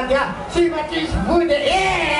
Finlandia, Sivatis Bude. Yeah!